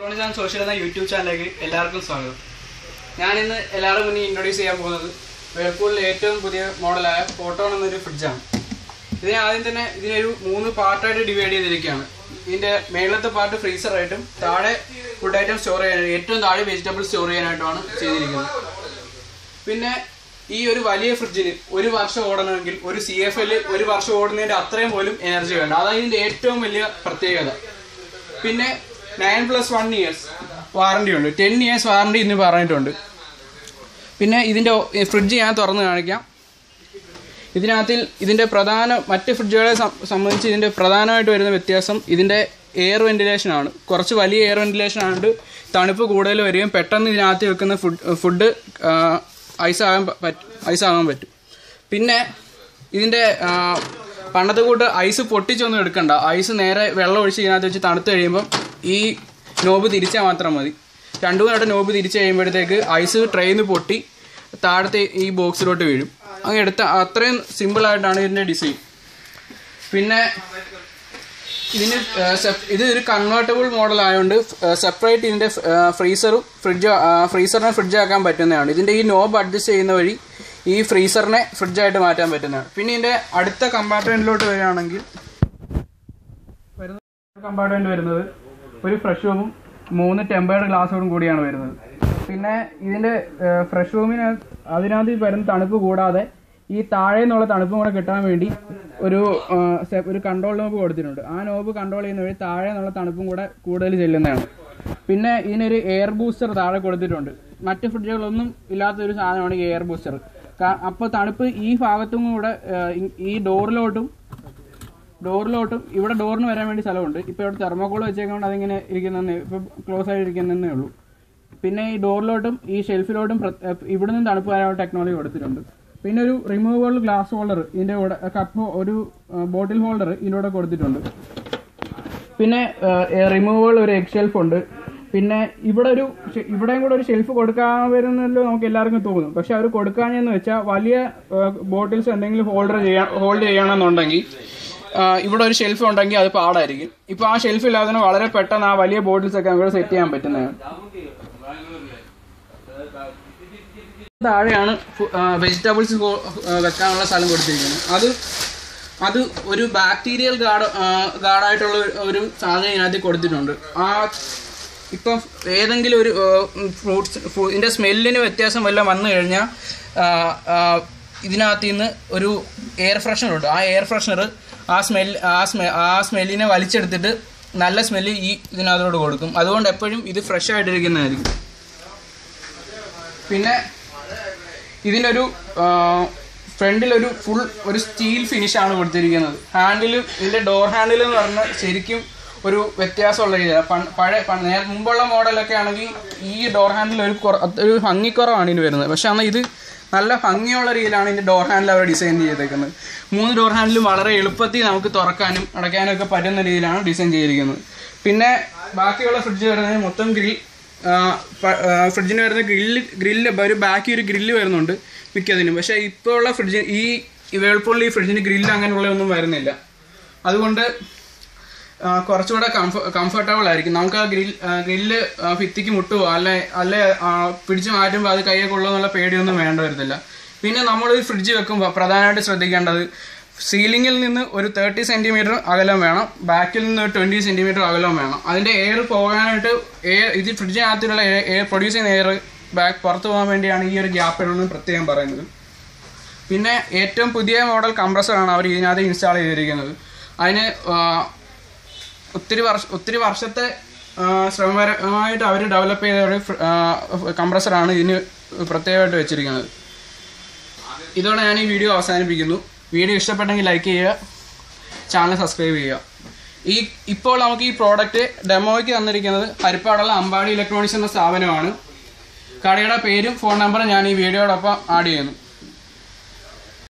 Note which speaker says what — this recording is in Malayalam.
Speaker 1: ഇലക്ട്രോണിക്സ് സോഷ്യൽ എന്ന യൂട്യൂബ് ചാനലിലേക്ക് എല്ലാവർക്കും സ്വാഗതം. ഞാനിന്ന് എല്ലാവരുടെ മുന്നിൽ ഇൻട്രൊഡ്യൂസ് ചെയ്യാൻ പോകുന്നത് വേൾപൂളിലെ ഏറ്റവും പുതിയ മോഡലായ ഫോട്ടോൺ എന്നൊരു ഫ്രിഡ്ജാണ് ഇതിനെ ആദ്യം തന്നെ ഇതിനൊരു മൂന്ന് പാർട്ടായിട്ട് ഡിവൈഡ് ചെയ്തിരിക്കുകയാണ്. ഇതിന്റെ മേളത്തെ പാർട്ട് ഫ്രീസറായിട്ടും താഴെ ഫുഡ് ഐറ്റം സ്റ്റോർ ചെയ്യാനായിട്ട് ഏറ്റവും താഴെ വെജിറ്റബിൾ സ്റ്റോർ ചെയ്യാനായിട്ടുമാണ് ചെയ്തിരിക്കുന്നത്. പിന്നെ ഈ ഒരു വലിയ ഫ്രിഡ്ജിന് ഒരു വർഷം ഓടണമെങ്കിൽ ഒരു സി എഫ് എല്ലിൽ ഒരു വർഷം ഓടുന്നതിന്റെ അത്രയും പോലും എനർജി വേണ്ട. അതാണ് ഇതിന്റെ ഏറ്റവും വലിയ പ്രത്യേകത. പിന്നെ nine plus one years warranty ഉണ്ട്. ടെൻ ഇയേഴ്സ് വാറണ്ടി ഇന്ന് പറഞ്ഞിട്ടുണ്ട്. പിന്നെ ഇതിന്റെ ഫ്രിഡ്ജ് ഞാൻ തുറന്ന് കാണിക്കാം. ഇതിനകത്തിൽ ഇതിന്റെ പ്രധാന മറ്റ് ഫ്രിഡ്ജുകളെ സംബന്ധിച്ച് ഇതിന്റെ പ്രധാനമായിട്ട് വരുന്ന വ്യത്യാസം ഇതിന്റെ എയർ വെന്റിലേഷൻ ആണ്. കുറച്ച് വലിയ എയർ വെന്റിലേഷൻ ആയതുകൊണ്ട് തണുപ്പ് കൂടുതൽ വരികയും പെട്ടെന്ന് ഇതിനകത്ത് വെക്കുന്ന ഫുഡ് ഫുഡ് ഐസാകാൻ പറ്റും ഐസാകാൻ പറ്റും. പിന്നെ ഇതിന്റെ പണ്ടത്തെ കൂട്ട് ഐസ് പൊട്ടിച്ചൊന്നും എടുക്കണ്ട. ഐസ് നേരെ വെള്ളം ഒഴിച്ച് ഇതിനകത്ത് വെച്ച് തണുത്ത് കഴിയുമ്പം ഈ നോബ് തിരിച്ചാൽ മാത്രം മതി. രണ്ടു മൂന്നായിട്ട് നോബ് തിരിച്ച് കഴിയുമ്പോഴത്തേക്ക് ഐസ് ട്രെയിൽ നിന്ന് പൊട്ടി താഴത്തെ ഈ ബോക്സിലോട്ട് വീഴും. അങ്ങ് എടുത്ത അത്രയും സിമ്പിളായിട്ടാണ് ഇതിന്റെ ഡിസൈൻ പിന്നെ ഇതിന് ഇത് ഒരു കൺവേർട്ടബിൾ മോഡൽ ആയതുകൊണ്ട് സെപ്പറേറ്റ് ഇതിന്റെ ഫ്രീസറും ഫ്രിഡ്ജ് ഫ്രീസറിനെ ഫ്രിഡ്ജ് ആക്കാൻ പറ്റുന്നതാണ്. ഇതിന്റെ ഈ നോബ് അഡ്ജസ്റ്റ് ചെയ്യുന്ന വഴി ഈ ഫ്രീസറിനെ ഫ്രിഡ്ജായിട്ട് മാറ്റാൻ പറ്റുന്നതാണ്. പിന്നെ ഇതിന്റെ അടുത്ത കമ്പാർട്ട്മെന്റിലോട്ട് വരികയാണെങ്കിൽ വരുന്ന കമ്പാർട്ട്മെന്റ് വരുന്നത് ഒരു ഫ്രഷ് റൂമും മൂന്ന് ടെമ്പേർഡ് ഗ്ലാസ്സോടും കൂടിയാണ് വരുന്നത്. പിന്നെ ഇതിന്റെ ഫ്രഷ് റൂമിന് അതിനകത്ത് വരുന്ന തണുപ്പ് കൂടാതെ ഈ താഴെ നിന്നുള്ള തണുപ്പും കൂടെ കിട്ടാൻ വേണ്ടി ഒരു ഒരു കൺട്രോൾ നോബ് കൊടുത്തിട്ടുണ്ട്. ആ നോബ് കൺട്രോൾ ചെയ്യുന്ന വഴി താഴെ നിന്നുള്ള തണുപ്പും കൂടെ കൂടുതൽ ചെല്ലുന്നതാണ്. പിന്നെ ഇതിനൊരു എയർ ബൂസ്റ്റർ താഴെ കൊടുത്തിട്ടുണ്ട്. മറ്റ് ഫ്രിഡ്ജുകളൊന്നും ഇല്ലാത്തൊരു സാധനമാണ് എയർ ബൂസ്റ്റർ അപ്പോൾ തണുപ്പ് ഈ ഭാഗത്തും കൂടെ ഈ ഡോറിലോട്ടും ഡോറിലോട്ടും ഇവിടെ ഡോറിന് വരാൻ വേണ്ടി സ്ഥലമുണ്ട്. ഇപ്പോൾ ഇവിടെ തെർമോകോൾ വെച്ചേക്കൊണ്ട് അതിങ്ങനെ ഇരിക്കുന്നതേ ഇപ്പോൾ ക്ലോസ് ആയിട്ട് ഇരിക്കുന്നതേ ഉള്ളൂ. പിന്നെ ഈ ഡോറിലോട്ടും ഈ ഷെൽഫിലോട്ടും ഇവിടെ നിന്ന് തണുപ്പ് വരാനുള്ള ടെക്നോളജി കൊടുത്തിട്ടുണ്ട്. പിന്നെ ഒരു റിമൂവബിൾ ഗ്ലാസ് ഹോൾഡർ ഇതിന്റെ കൂടെ കപ്പ് ഒരു ബോട്ടിൽ ഹോൾഡർ ഇതിന്റെ കൂടെ കൊടുത്തിട്ടുണ്ട്. പിന്നെ റിമൂവബിൾ ഒരു എഗ് ഷെൽഫ് ഉണ്ട്. പിന്നെ ഇവിടെ ഒരു ഇവിടെയും കൂടെ ഒരു ഷെൽഫ് കൊടുക്കാൻ വരുന്നല്ലോ നമുക്ക് എല്ലാവർക്കും തോന്നും. പക്ഷെ അവർ കൊടുക്കാഞ്ഞെന്ന് വെച്ചാൽ വലിയ ബോട്ടിൽസ് എന്തെങ്കിലും ഹോൾഡർ ചെയ്യാൻ ഹോൾഡ് ചെയ്യണമെന്നുണ്ടെങ്കിൽ ഇവിടെ ഒരു ഷെൽഫ് ഉണ്ടെങ്കിൽ അത് പാടായിരിക്കും. ഇപ്പൊ ആ ഷെൽഫ് ഇല്ലാതെ വളരെ പെട്ടെന്ന് ആ വലിയ ബോട്ടിൽസ് ഒക്കെ നമുക്ക് സെറ്റ് ചെയ്യാൻ പറ്റുന്നതാണ് താഴെയാണ് വെജിറ്റബിൾസ് വെക്കാനുള്ള സ്ഥലം കൊടുത്തിരിക്കുന്നത്. അത് അത് ഒരു ബാക്ടീരിയൽ ഗാർഡ് ഗാർഡായിട്ടുള്ള ഒരു സാധനം ഇതിനകത്ത് കൊടുത്തിട്ടുണ്ട്. ആ ഇപ്പം ഏതെങ്കിലും ഒരു ഫ്രൂട്ട്സ് ഇതിന്റെ സ്മെല്ലിന് വ്യത്യാസം വല്ലതും വന്നു കഴിഞ്ഞാൽ ഇതിനകത്ത് നിന്ന് ഒരു എയർ ഫ്രഷ്നർ ഉണ്ട്. ആ എയർ ഫ്രഷ്നർ ആ സ്മെൽ ആ സ്മെ ആ സ്മെല്ലിനെ വലിച്ചെടുത്തിട്ട് നല്ല സ്മെല്ല് ഈ ഇതിനകത്തോട് കൊടുക്കും. അതുകൊണ്ട് എപ്പോഴും ഇത് ഫ്രഷ് ആയിട്ടിരിക്കുന്നതായിരിക്കും. പിന്നെ ഇതിനൊരു ഫ്രണ്ടിലൊരു ഫുൾ ഒരു സ്റ്റീൽ ഫിനിഷാണ് കൊടുത്തിരിക്കുന്നത്. ഹാൻഡിൽ ഇതിന്റെ ഡോർ ഹാൻഡിൽ എന്ന് പറഞ്ഞാൽ ശരിക്കും ഒരു വ്യത്യാസമുള്ള രീതിയാണ് പഴയ നേരെ മുമ്പുള്ള മോഡലൊക്കെ ആണെങ്കിൽ ഈ ഡോർ ഹാൻഡിൽ ഒരു ഒരു ഭംഗിക്കുറവാണ് ഇതിന് വരുന്നത്. പക്ഷേ എന്നാൽ ഇത് നല്ല ഭംഗിയുള്ള രീതിയിലാണ് ഇതിന്റെ ഡോർ ഹാൻഡിൽ അവർ ഡിസൈൻ ചെയ്തേക്കുന്നത്. മൂന്ന് ഡോർ ഹാൻഡിലും വളരെ എളുപ്പത്തിൽ നമുക്ക് തുറക്കാനും അടയ്ക്കാനും ഒക്കെ പറ്റുന്ന രീതിയിലാണ് ഡിസൈൻ ചെയ്തിരിക്കുന്നത്. പിന്നെ ബാക്കിയുള്ള ഫ്രിഡ്ജ് വരുന്നത് മൊത്തം ഗ്രിൽ ഫ്രിഡ്ജിന് വരുന്ന ഗ്രില്ല് ഗ്രില്ല് ഒരു ബാക്കി ഒരു ഗ്രില്ല് വരുന്നുണ്ട് മിക്കതിനും. പക്ഷേ ഇപ്പോൾ ഉള്ള ഫ്രിഡ്ജ് ഈ വേൾപൂളിൽ ഈ ഫ്രിഡ്ജിന് ഗ്രില്ല് അങ്ങനെയുള്ള ഒന്നും വരുന്നില്ല. അതുകൊണ്ട് കുറച്ചുകൂടെ കംഫ കംഫർട്ടബിൾ ആയിരിക്കും. നമുക്ക് ആ ഗ്രിൽ ഗ്രില്ല് ഭിത്തിക്ക് മുട്ടുവോ അല്ലെ അല്ലെ പിടിച്ചു മാറ്റുമ്പോൾ അത് കയ്യെ കൊള്ളുമോ എന്നുള്ള പേടിയൊന്നും വേണ്ട വരുന്നില്ല പിന്നെ നമ്മൾ ഈ ഫ്രിഡ്ജ് വെക്കുമ്പോൾ പ്രധാനമായിട്ട് ശ്രദ്ധിക്കേണ്ടത് സീലിംഗിൽ നിന്ന് ഒരു തേർട്ടി സെന്റിമീറ്റർ അകലം വേണം. ബാക്കിൽ നിന്ന് ഒരു ട്വന്റി സെന്റിമീറ്റർ അകലം വേണം. അതിന്റെ എയർ പോകാനായിട്ട് എയർ ഇത് ഫ്രിഡ്ജിനകത്തുള്ള എയർ പ്രൊഡ്യൂസ് ചെയ്യുന്ന എയർ ബാക്ക് പുറത്ത് പോകാൻ വേണ്ടിയാണ് ഈ ഒരു ഗ്യാപ്പ് ഇടണമെന്ന് പ്രത്യേകം പറയുന്നത്. പിന്നെ ഏറ്റവും പുതിയ മോഡൽ കംപ്രസറാണ് അവർ ഇതിനകത്ത് ഇൻസ്റ്റാൾ ചെയ്തിരിക്കുന്നത്. അതിന് ഒത്തിരി വർഷ ഒത്തിരി വർഷത്തെ ശ്രമപരമായിട്ട് അവർ ഡെവലപ്പ് ചെയ്ത ഒരു കംപ്രസറാണ് ഇതിന് പ്രത്യേകമായിട്ട് വെച്ചിരിക്കുന്നത്. ഇതോടെ ഞാൻ ഈ വീഡിയോ അവസാനിപ്പിക്കുന്നു. വീഡിയോ ഇഷ്ടപ്പെട്ടെങ്കിൽ ലൈക്ക് ചെയ്യുക ചാനൽ സബ്സ്ക്രൈബ് ചെയ്യുക. ഈ ഇപ്പോൾ നമുക്ക് ഈ പ്രോഡക്റ്റ് ഡെമോയ്ക്ക് തന്നിരിക്കുന്നത് ഹരിപ്പാടുള്ള അമ്പാടി ഇലക്ട്രോണിക്സ് എന്ന സ്ഥാപനമാണ്. കടയുടെ പേരും ഫോൺ നമ്പറും ഞാൻ ഈ വീഡിയോടൊപ്പം ആഡ് ചെയ്യുന്നു.